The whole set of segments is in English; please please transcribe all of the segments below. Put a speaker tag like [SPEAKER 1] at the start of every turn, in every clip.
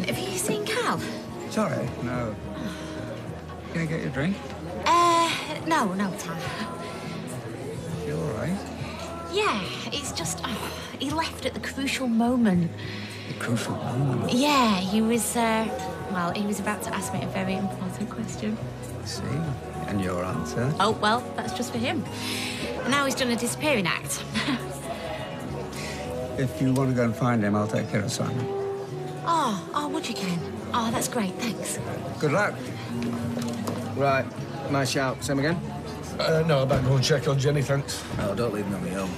[SPEAKER 1] Have you seen Kal?
[SPEAKER 2] Sorry, no. Can I get you a drink?
[SPEAKER 1] Uh, no, no, Tom.
[SPEAKER 2] You all right?
[SPEAKER 1] Yeah, it's just, oh, he left at the crucial moment.
[SPEAKER 2] The crucial moment.
[SPEAKER 1] Yeah, he was, uh, well, he was about to ask me a very important question.
[SPEAKER 2] I see. And your answer?
[SPEAKER 1] Oh, well, that's just for him. Now he's done a disappearing act.
[SPEAKER 2] If you want to go and find him, I'll take care of Simon.
[SPEAKER 1] Would you, Ken? Oh, that's great, thanks.
[SPEAKER 2] Good luck.
[SPEAKER 3] Right, nice shout. Same again?
[SPEAKER 4] Uh, no, I better go and check on Jenny, thanks.
[SPEAKER 3] Oh, don't leave me on my own.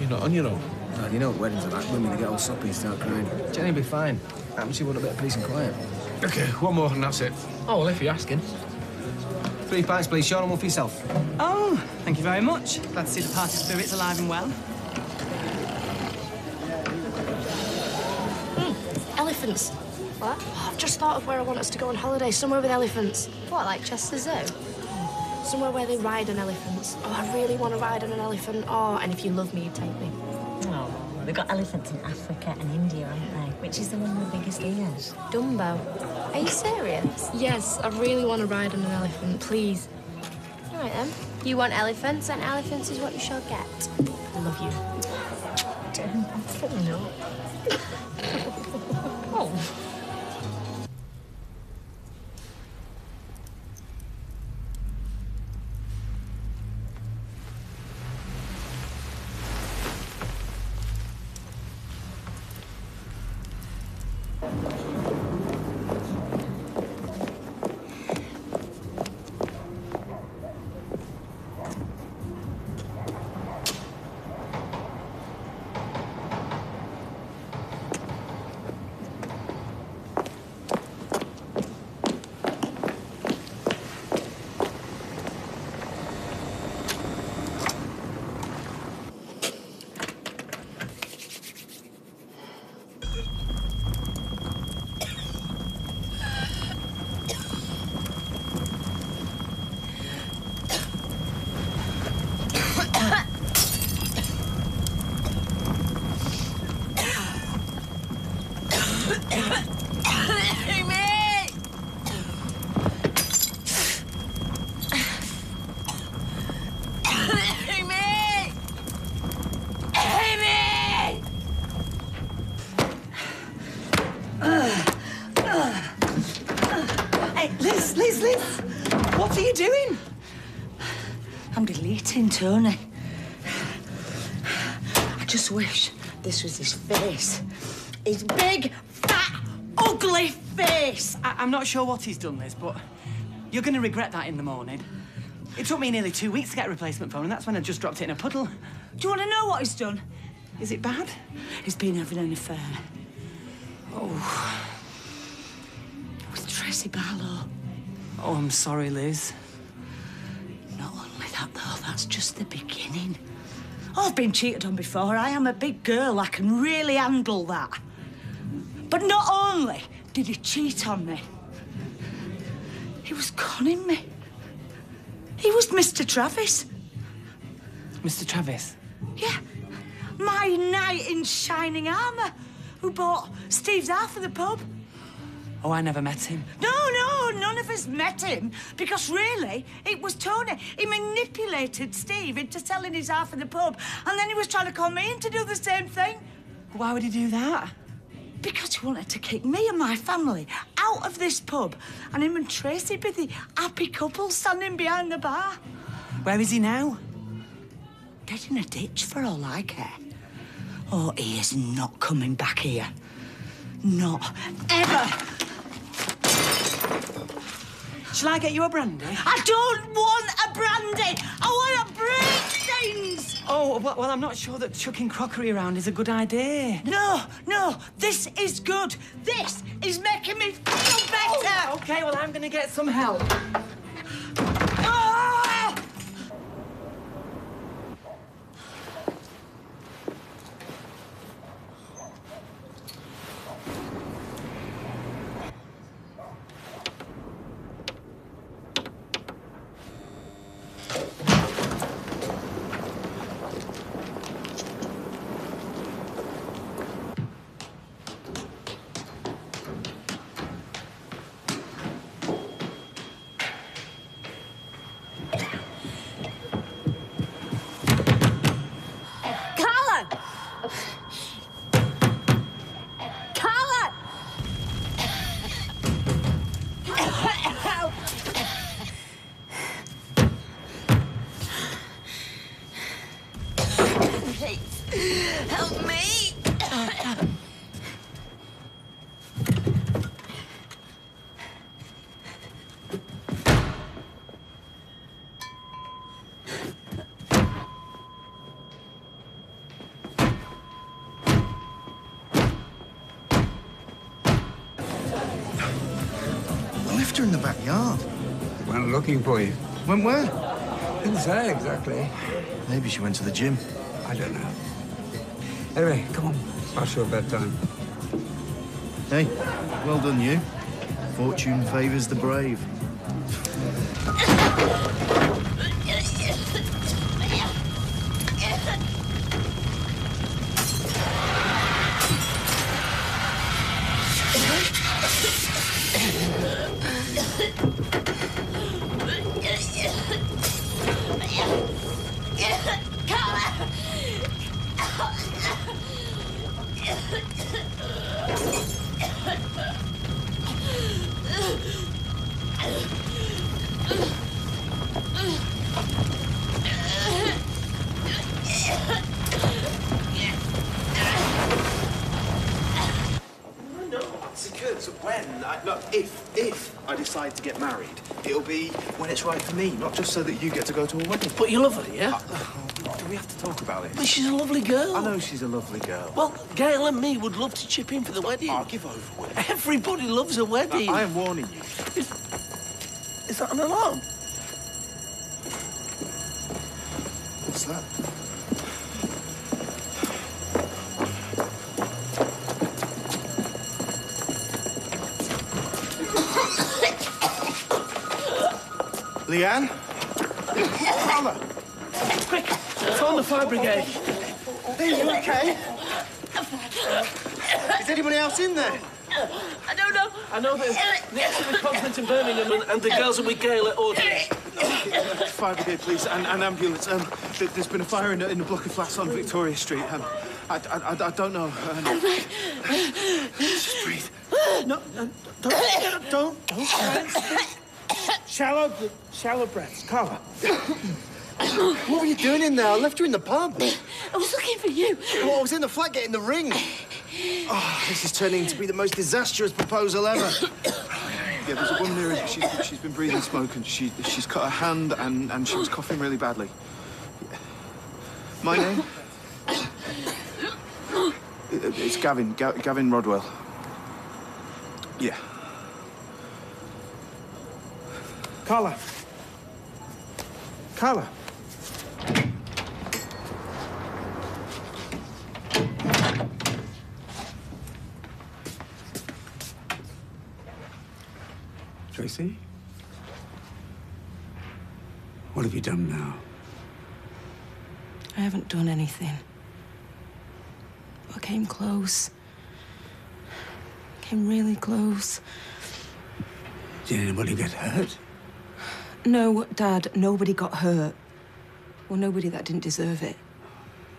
[SPEAKER 4] You're not on your own.
[SPEAKER 3] God, you know what weddings are like. Women, they get all soppy and start crying. Jenny'll be fine. I'm she want a bit of peace and quiet.
[SPEAKER 4] Okay, one more and that's it. Oh, well, if you're asking.
[SPEAKER 3] Three pints, please, Sean, and one for yourself.
[SPEAKER 5] Oh, thank you very much. Glad to see the party spirit's alive and well.
[SPEAKER 6] Elephants. What? Oh, I've just thought of where I want us to go on holiday. Somewhere with elephants.
[SPEAKER 1] What, like Chester Zoo?
[SPEAKER 6] Somewhere where they ride on elephants. Oh, I really want to ride on an elephant. Oh, and if you love me, you'd take me.
[SPEAKER 7] Oh, they've got elephants in Africa and India, haven't they? Which is the one with the biggest ears?
[SPEAKER 6] Dumbo.
[SPEAKER 1] Are you serious?
[SPEAKER 6] Yes, I really want to ride on an elephant. Please.
[SPEAKER 1] All right, then.
[SPEAKER 6] You want elephants, and elephants is what you shall get. I love you.
[SPEAKER 1] Oh.
[SPEAKER 5] Doing?
[SPEAKER 7] I'm deleting Tony. I just wish this was his face. His big, fat, ugly face.
[SPEAKER 5] I- I'm not sure what he's done, Liz, but you're going to regret that in the morning. It took me nearly two weeks to get a replacement phone, and that's when I just dropped it in a puddle.
[SPEAKER 7] Do you want to know what he's done?
[SPEAKER 5] Is it bad?
[SPEAKER 7] He's been having an affair. Oh. With Tracy Barlow.
[SPEAKER 5] Oh, I'm sorry, Liz.
[SPEAKER 7] That's just the beginning. I've been cheated on before. I am a big girl. I can really handle that. But not only did he cheat on me, he was conning me. He was Mr. Travis.
[SPEAKER 5] Mr. Travis.
[SPEAKER 7] Yeah. My knight in shining armour who bought Steve's half of the pub.
[SPEAKER 5] Oh, I never met him.
[SPEAKER 7] No, no, none of us met him because really it was Tony. He manipulated Steve into selling his half of the pub and then he was trying to con me in to do the same thing
[SPEAKER 5] Why would he do that?
[SPEAKER 7] because he wanted to kick me and my family out of this pub and him and Tracy be the happy couple standing behind the bar.
[SPEAKER 5] Where is he now?
[SPEAKER 7] Dead in a ditch for all I care. Oh, he is not coming back here. Not ever.
[SPEAKER 5] Shall I get you a brandy?
[SPEAKER 7] I don't want a brandy. I want to break things.
[SPEAKER 5] Oh, well, well, I'm not sure that chucking crockery around is a good idea.
[SPEAKER 7] No, no, this is good. This is making me feel oh, better.
[SPEAKER 5] Okay, well, I'm gonna get some help.
[SPEAKER 8] Looking for you.
[SPEAKER 9] Went where?
[SPEAKER 8] Didn't say exactly.
[SPEAKER 9] Maybe she went to the gym.
[SPEAKER 8] I don't know. Anyway, come on. Past your bedtime.
[SPEAKER 9] Hey, well done, you. Fortune favours the brave.
[SPEAKER 10] No, because when, I, look, if, if I decide to get married, it'll be when it's right for me, not just so that you get to go to a wedding.
[SPEAKER 11] But you love her, yeah?
[SPEAKER 10] Uh, oh, do we have to talk about it?
[SPEAKER 11] But she's a lovely girl.
[SPEAKER 10] I know she's a lovely girl.
[SPEAKER 11] Well, Gail and me would love to chip in for the wedding.
[SPEAKER 10] I'll give over with it.
[SPEAKER 11] Everybody loves a wedding.
[SPEAKER 10] I am warning you.
[SPEAKER 11] Is that an alarm?
[SPEAKER 10] What's that? Leanne? Carla?
[SPEAKER 11] Quick, phone the fire brigade.
[SPEAKER 10] Are you okay? Is anybody else in there?
[SPEAKER 12] I don't know.
[SPEAKER 11] I know that the accident conference in Birmingham and, and the girls are with Gail at Audrey.
[SPEAKER 10] Fire brigade, please, and an ambulance. Um, there's been a fire in, a- in a block of flats on Victoria Street. Um, I, I, I, I don't know. Um, just breathe. No, no, don't, don't, don't try and speak. Shallow, shallow breaths. Carla. what were you doing in there? I left you in the pub.
[SPEAKER 12] I was looking for you.
[SPEAKER 10] Oh, I was in the flat getting the ring. Oh, this is turning to be the most disastrous proposal ever. Yeah, there's a woman here. She's, she's been breathing smoke and she, she's cut her hand and, and she was coughing really badly. My name? It's Gavin. Ga- Gavin Rodwell. Yeah. Carla. Carla.
[SPEAKER 8] Tracy? What have you done now?
[SPEAKER 13] I haven't done anything. But I came close. Came really close.
[SPEAKER 8] Did anybody get hurt?
[SPEAKER 13] No, Dad, nobody got hurt. Well, nobody that didn't deserve it.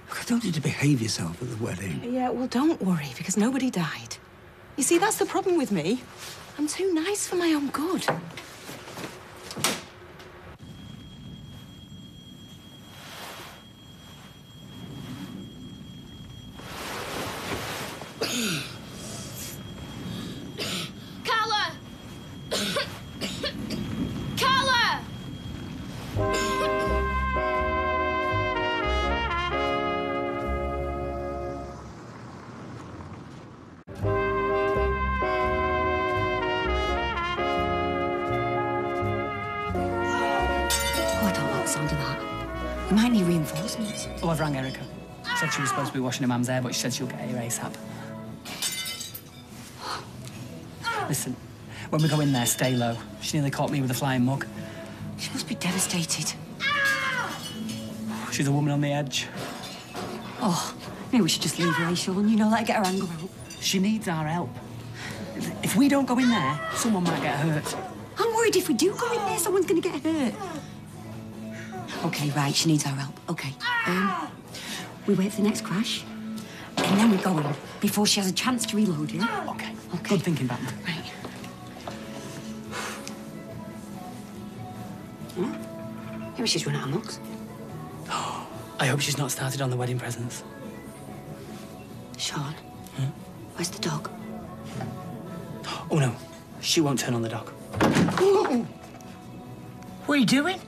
[SPEAKER 8] Look, I told you to behave yourself at the wedding.
[SPEAKER 13] Yeah, well, don't worry, because nobody died. You see, that's the problem with me. I'm too nice for my own good.
[SPEAKER 12] Might need reinforcements.
[SPEAKER 5] Oh, I've rang Erica. Said she was supposed to be washing her mum's hair, but she said she'll get here ASAP. Listen, when we go in there, stay low. She nearly caught me with a flying mug.
[SPEAKER 12] She must be devastated.
[SPEAKER 5] She's a woman on the edge.
[SPEAKER 12] Oh, maybe we should just leave eh, Sean? You know, let her get her anger out.
[SPEAKER 5] She needs our help. If we don't go in there, someone might get hurt.
[SPEAKER 12] I'm worried if we do go in there, someone's going to get hurt. Okay, right, she needs our help. Okay. Um, we wait for the next crash, and then we go in before she has a chance to reload, yeah?
[SPEAKER 5] Okay.
[SPEAKER 12] Okay.
[SPEAKER 5] Good thinking, Batman.
[SPEAKER 12] Right. Hmm? Maybe she's run out of looks.
[SPEAKER 5] I hope she's not started on the wedding presents.
[SPEAKER 12] Sean, where's the dog?
[SPEAKER 5] Oh no, she won't turn on the dog.
[SPEAKER 12] What are you doing?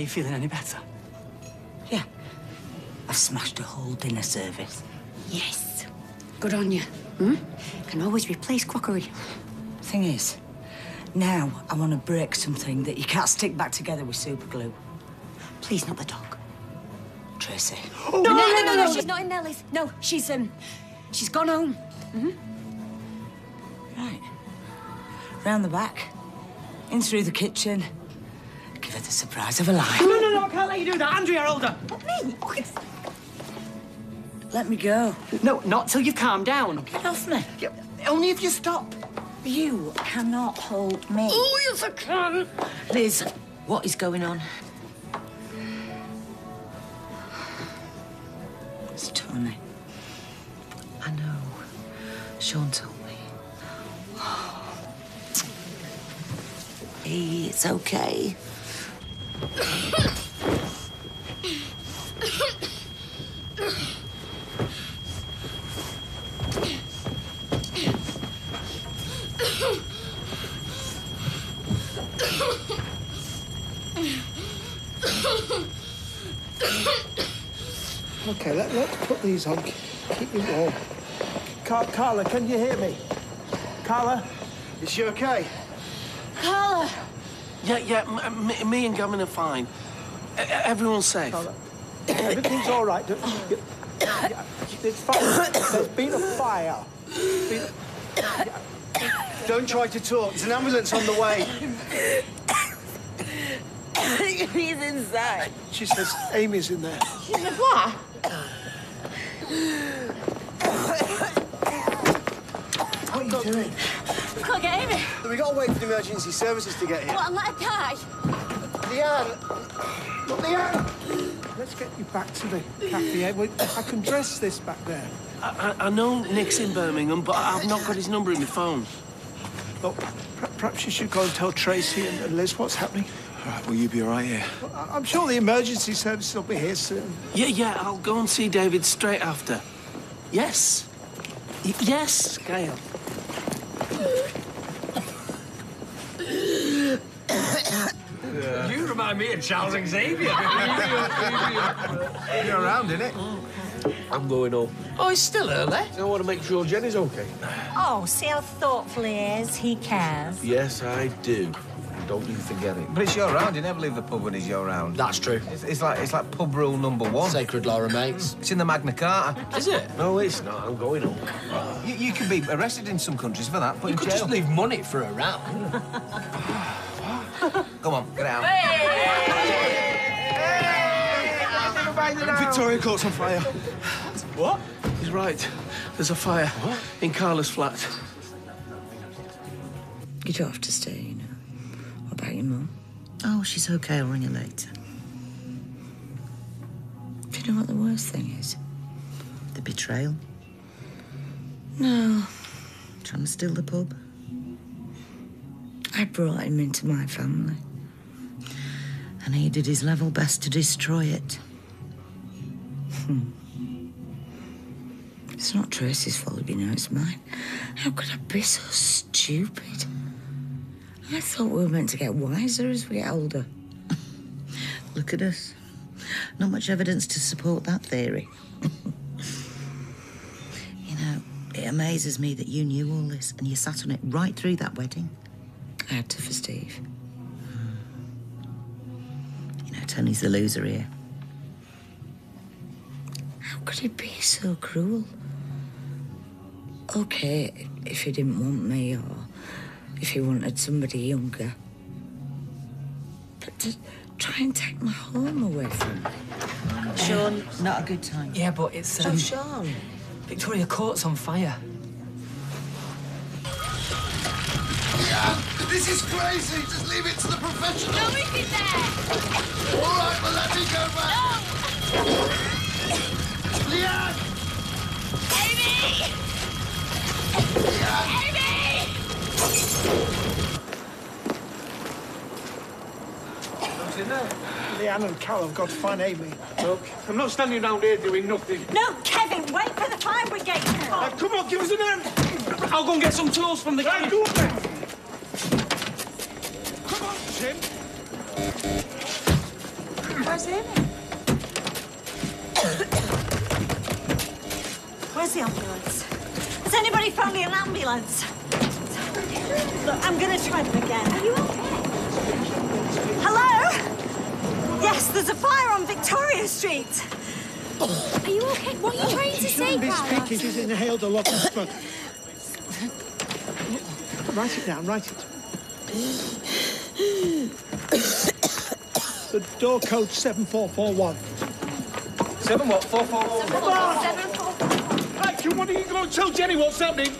[SPEAKER 5] Are you feeling any better?
[SPEAKER 12] Yeah. I've smashed a whole dinner service. Yes. Good on you. Hmm? Can always replace crockery. Thing is,
[SPEAKER 14] Now, I want to break something that you can't stick back together with super glue.
[SPEAKER 1] Please, not the dog.
[SPEAKER 14] Tracy.
[SPEAKER 1] no, no, no, no, no, she's not in Nellie's. No, she's, um, she's gone home.
[SPEAKER 14] Mm hmm Right. Round the back. In through the kitchen. Give her the surprise of a life.
[SPEAKER 5] No, no, no, I can't let you do that. Andrea, hold her.
[SPEAKER 1] Me? Oh, it's...
[SPEAKER 14] Let me go.
[SPEAKER 5] No, not till you've calmed down.
[SPEAKER 14] Get off me.
[SPEAKER 5] Yeah, Only if you stop.
[SPEAKER 14] You cannot hold me.
[SPEAKER 1] Oh, yes, I can.
[SPEAKER 14] Liz, what is going on? It's Tony.
[SPEAKER 1] I know. Sean told me.
[SPEAKER 14] It's okay.
[SPEAKER 15] Okay, let, let's put these on. Keep you warm. Car- Carla, can you hear me? Carla, is she okay?
[SPEAKER 14] Carla!
[SPEAKER 11] Yeah, yeah, m- m- me and Gavin are fine. E- everyone's safe.
[SPEAKER 15] Carla, everything's all right. Don't- you- yeah, It's fine. There's been a fire. Been a- Don't try to talk. There's an ambulance on the way.
[SPEAKER 14] He's inside.
[SPEAKER 15] She says Amy's in there.
[SPEAKER 14] In the what?
[SPEAKER 15] What are you doing?
[SPEAKER 1] Can't get Amy.
[SPEAKER 15] We got to wait for the emergency services to get here.
[SPEAKER 1] What, and let her die?
[SPEAKER 15] Leanne! Look, Leanne! Let's get you back to the cafe. I can dress this back there.
[SPEAKER 11] I, I, I know Nick's in Birmingham, but I've not got his number in my phone.
[SPEAKER 15] Look, perhaps you should go and tell Tracy and, and Liz what's happening.
[SPEAKER 3] All right, will you be all right here?
[SPEAKER 15] I- I'm sure the emergency services will be here soon.
[SPEAKER 11] Yeah, yeah, I'll go and see David straight after. Yes. Y- yes, Gail.
[SPEAKER 4] You remind me of Charles Xavier.
[SPEAKER 3] You're around, innit?
[SPEAKER 11] I'm going home.
[SPEAKER 4] oh, it's still early.
[SPEAKER 11] I want to make sure Jenny's okay.
[SPEAKER 16] Oh, see how thoughtful he is. He cares.
[SPEAKER 11] Yes, I do. Don't you forget it.
[SPEAKER 3] But it's your round. You never leave the pub when it's your round.
[SPEAKER 4] That's true.
[SPEAKER 3] It's, it's like it's like pub rule number one.
[SPEAKER 4] Sacred law remains.
[SPEAKER 3] It's in the Magna Carta.
[SPEAKER 4] Is it?
[SPEAKER 11] No, it's not. I'm going home.
[SPEAKER 3] You, you can be arrested in some countries for that. But
[SPEAKER 4] You
[SPEAKER 3] in
[SPEAKER 4] could
[SPEAKER 3] jail.
[SPEAKER 4] just leave money for a round.
[SPEAKER 3] Come on, get out.
[SPEAKER 15] Victoria Court's on fire.
[SPEAKER 11] What? He's right. There's a fire in Carla's flat.
[SPEAKER 14] You don't have to stay, you know. What about your mum?
[SPEAKER 1] Oh, she's okay. I'll ring her later.
[SPEAKER 14] Do you know what the worst thing is?
[SPEAKER 1] The betrayal.
[SPEAKER 14] No.
[SPEAKER 1] Trying to steal the pub.
[SPEAKER 14] I brought him into my family.
[SPEAKER 1] And he did his level best to destroy it. Hmm.
[SPEAKER 14] It's not Tracy's fault, you know, it's mine. How could I be so stupid? I thought we were meant to get wiser as we get older.
[SPEAKER 1] Look at us. Not much evidence to support that theory. you know, it amazes me that you knew all this and you sat on it right through that wedding.
[SPEAKER 14] I had to for Steve.
[SPEAKER 1] You know, Tony's the loser here.
[SPEAKER 14] How could he be so cruel? Okay, if he didn't want me or if he wanted somebody younger. But to try and take my home away from me.
[SPEAKER 1] Sean, not a good time.
[SPEAKER 5] Yeah, but it's
[SPEAKER 14] So,
[SPEAKER 5] um,
[SPEAKER 14] Sean,
[SPEAKER 5] Victoria Court's on fire.
[SPEAKER 9] This is crazy. Just leave it to the professionals. Nobody's there. All right, well, let me go back. Leanne!
[SPEAKER 15] Leanne and Carol have got to find Amy.
[SPEAKER 4] Look, I'm not standing around here doing nothing.
[SPEAKER 16] No, Kevin, wait for the fire brigade to come.
[SPEAKER 4] Uh, come on, give us an hand.
[SPEAKER 5] I'll go and get some tools from the
[SPEAKER 4] Hey,
[SPEAKER 5] kitchen.
[SPEAKER 4] do it. Come on, Jim.
[SPEAKER 16] Where's Amy? Where's the ambulance? Has anybody found me an ambulance?
[SPEAKER 17] Look, I'm gonna try them again. Are you okay? Hello? Yes, there's a fire on Victoria Street.
[SPEAKER 18] Are you okay? What are you trying to say,
[SPEAKER 15] Shouldn't be
[SPEAKER 18] Carlos?
[SPEAKER 15] speaking. She's inhaled a lot of smoke. Write it down. Write it. The door code seven four four one.
[SPEAKER 10] Seven what? Four four.
[SPEAKER 4] Right, you, what are you going to tell Jenny what's happening?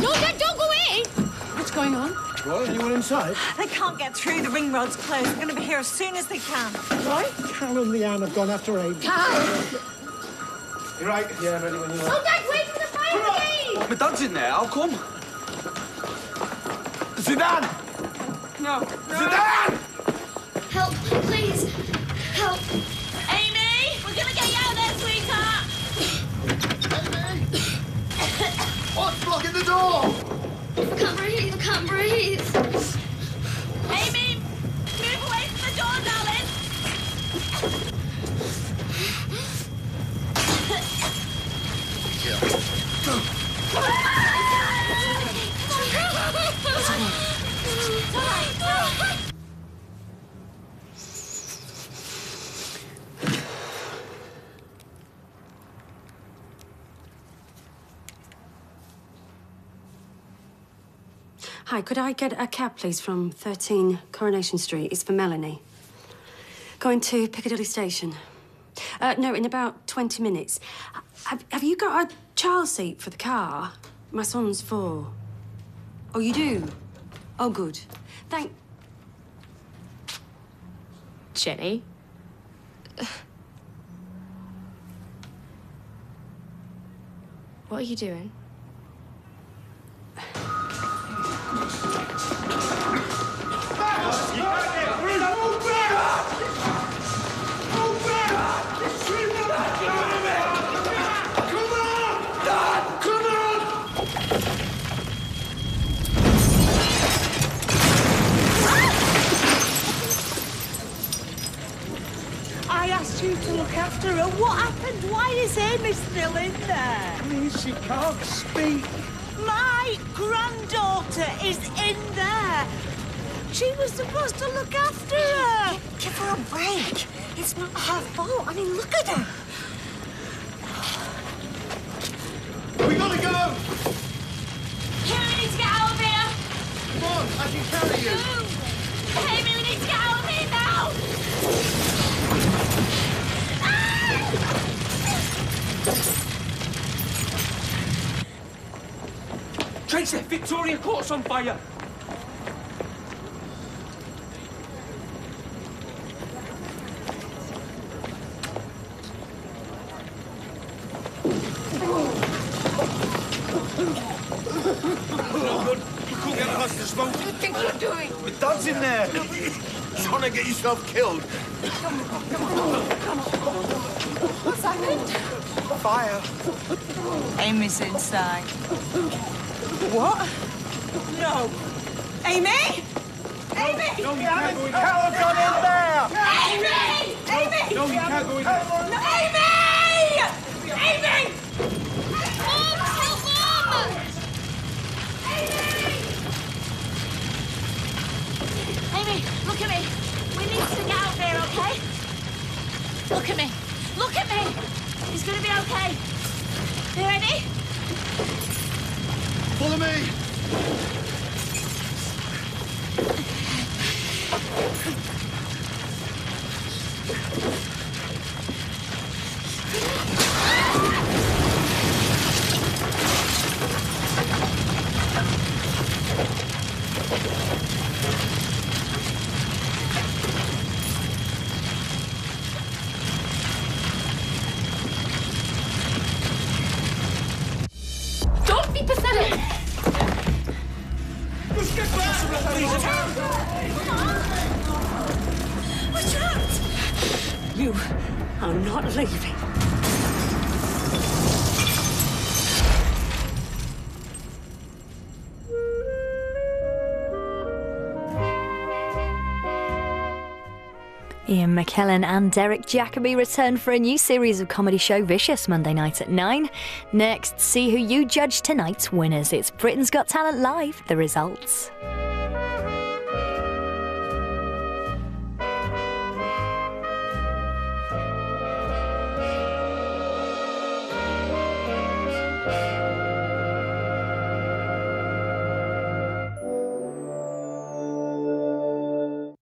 [SPEAKER 18] No, Dad, don't go in!
[SPEAKER 13] What's going on?
[SPEAKER 15] What? Anyone inside?
[SPEAKER 17] They can't get through. The ring rod's closed. They're going to be here as soon as they can.
[SPEAKER 15] Right? Kal and Leanne have gone after Amy.
[SPEAKER 4] You're right?
[SPEAKER 10] Yeah, I'm ready when you are.
[SPEAKER 18] Oh, Dad, wait for the fire brigade!
[SPEAKER 10] My dad's in there. I'll come. Zeedan!
[SPEAKER 13] No.
[SPEAKER 10] Zeedan!
[SPEAKER 18] Help, please. Help.
[SPEAKER 17] Amy, we're going to get you out of there, sweetheart. Amy!
[SPEAKER 9] What's blocking the door?
[SPEAKER 18] Can't breathe, can't breathe.
[SPEAKER 17] Amy, move away from the door, darling.
[SPEAKER 19] Hi, could I get a cab, please, from 13 Coronation Street? It's for Melanie. Going to Piccadilly Station. Uh, no, in about 20 minutes. Have, have you got a child seat for the car? My son's four. Oh, you do? Oh, good. Thank...
[SPEAKER 18] Jenny? What are you doing?
[SPEAKER 17] After her. What happened? Why is Amy still in there?
[SPEAKER 15] I mean, she can't speak.
[SPEAKER 17] My granddaughter is in there. She was supposed to look after her.
[SPEAKER 12] Give her a break. It's not her fault. I mean, look at her.
[SPEAKER 9] We gotta go!
[SPEAKER 17] Amy, we need to get out of here.
[SPEAKER 9] Come on, I can carry you.
[SPEAKER 17] Amy, we need to get out of here now.
[SPEAKER 9] Do you think you're doing? My dad's in there. Trying to get yourself killed.
[SPEAKER 13] What's happened?
[SPEAKER 15] Fire.
[SPEAKER 17] Amy's inside.
[SPEAKER 13] What?
[SPEAKER 17] No. Amy? Amy?
[SPEAKER 4] No, you can't go in
[SPEAKER 15] Kal have gone in there!
[SPEAKER 17] Amy! Amy!
[SPEAKER 4] No, you can't go in there.
[SPEAKER 17] No, Amy! Amy!
[SPEAKER 18] Mom, help Mom!
[SPEAKER 17] Amy, look at me. We need to get out of here, okay? Look at me. Look at me. It's gonna be okay. You ready?
[SPEAKER 9] Follow me.
[SPEAKER 19] Leaving.
[SPEAKER 20] Ian McKellen and Derek Jacobi return for a new series of comedy show Vicious Monday night at 9. Next, see who you judge tonight's winners. It's Britain's Got Talent Live, the results.